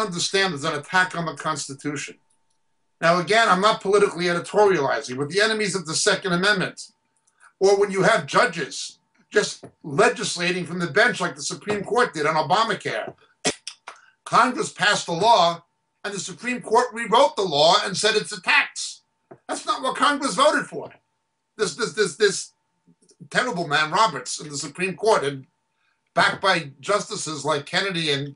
Understand there's an attack on the Constitution. Now, again, I'm not politically editorializing, but the enemies of the Second Amendment, or when you have judges just legislating from the bench like the Supreme Court did on Obamacare, Congress passed a law and the Supreme Court rewrote the law and said it's a tax. That's not what Congress voted for. This, this, this, this terrible man, Roberts, in the Supreme Court, and backed by justices like Kennedy and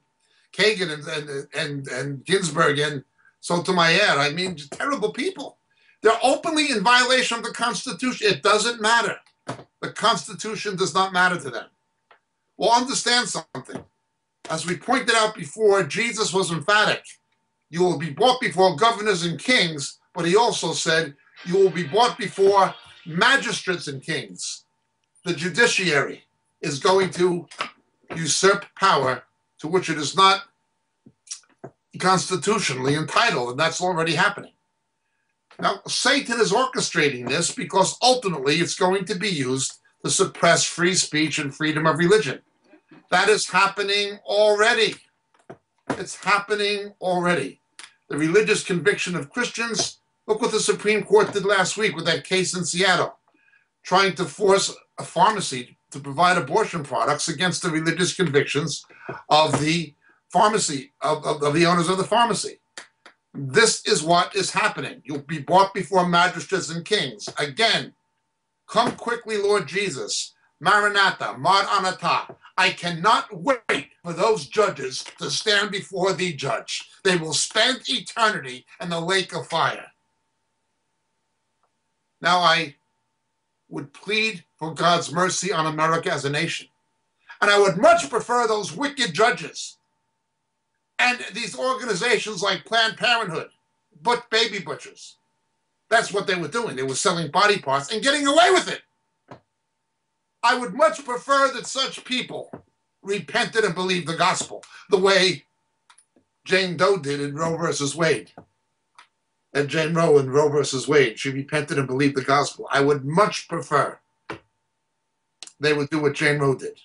Kagan and, and, and, and Ginsburg and Sotomayor. I mean, terrible people. They're openly in violation of the Constitution. It doesn't matter. The Constitution does not matter to them. Well, understand something. As we pointed out before, Jesus was emphatic. You will be brought before governors and kings, but he also said, you will be brought before magistrates and kings. The judiciary is going to usurp power to which it is not constitutionally entitled, and that's already happening. Now, Satan is orchestrating this because ultimately it's going to be used to suppress free speech and freedom of religion. That is happening already. It's happening already. The religious conviction of Christians, look what the Supreme Court did last week with that case in Seattle, trying to force a pharmacy to provide abortion products against the religious convictions of the pharmacy, of, of, of, the owners of the pharmacy. This is what is happening. You'll be brought before magistrates and kings. Again, come quickly, Lord Jesus. Maranatha, Mar Anatah. I cannot wait for those judges to stand before the judge. They will spend eternity in the lake of fire. Now, I would plead for God's mercy on America as a nation. And I would much prefer those wicked judges and these organizations like Planned Parenthood, but baby butchers. That's what they were doing. They were selling body parts and getting away with it. I would much prefer that such people repented and believed the gospel the way Jane Doe did in Roe versus Wade. And Jane Roe in Roe versus Wade, she repented and believed the gospel. I would much prefer they would do what Jane Roe did.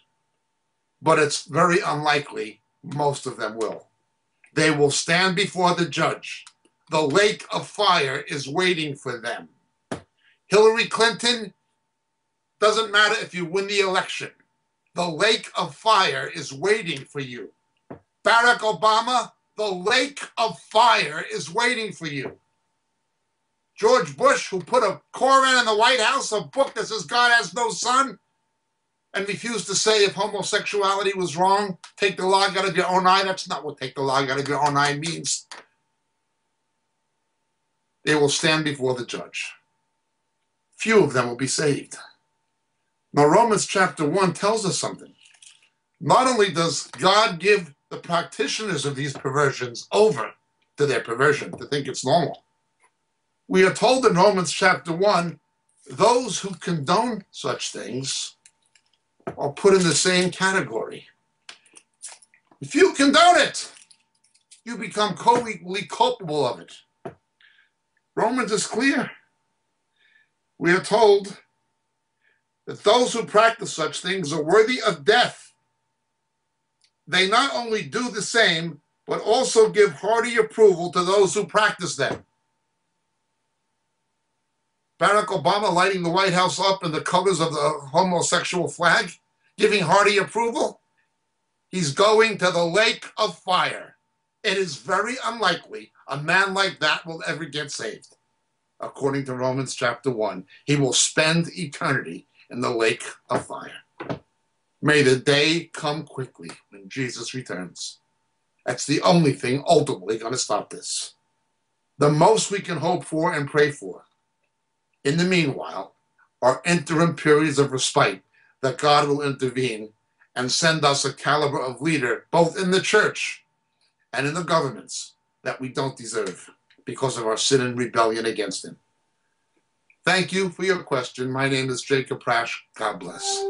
But it's very unlikely most of them will. They will stand before the judge. The lake of fire is waiting for them. Hillary Clinton, doesn't matter if you win the election. The lake of fire is waiting for you. Barack Obama, the lake of fire is waiting for you. George Bush, who put a Koran in the White House, a book that says God has no son, and refused to say if homosexuality was wrong, take the log out of your own eye. That's not what take the log out of your own eye means. They will stand before the judge. Few of them will be saved. Now, Romans chapter 1 tells us something. Not only does God give the practitioners of these perversions over to their perversion, to think it's normal, we are told in Romans chapter 1 those who condone such things are put in the same category. If you condone it, you become co-equally culpable of it. Romans is clear. We are told that those who practice such things are worthy of death. They not only do the same, but also give hearty approval to those who practice them. Barack Obama lighting the White House up in the colors of the homosexual flag, giving hearty approval. He's going to the lake of fire. It is very unlikely a man like that will ever get saved. According to Romans chapter 1, he will spend eternity in the lake of fire. May the day come quickly when Jesus returns. That's the only thing ultimately going to stop this. The most we can hope for and pray for, in the meanwhile, are interim periods of respite that God will intervene and send us a caliber of leader, both in the church and in the governments, that we don't deserve because of our sin and rebellion against Him. Thank you for your question. My name is Jacob Prasch. God bless.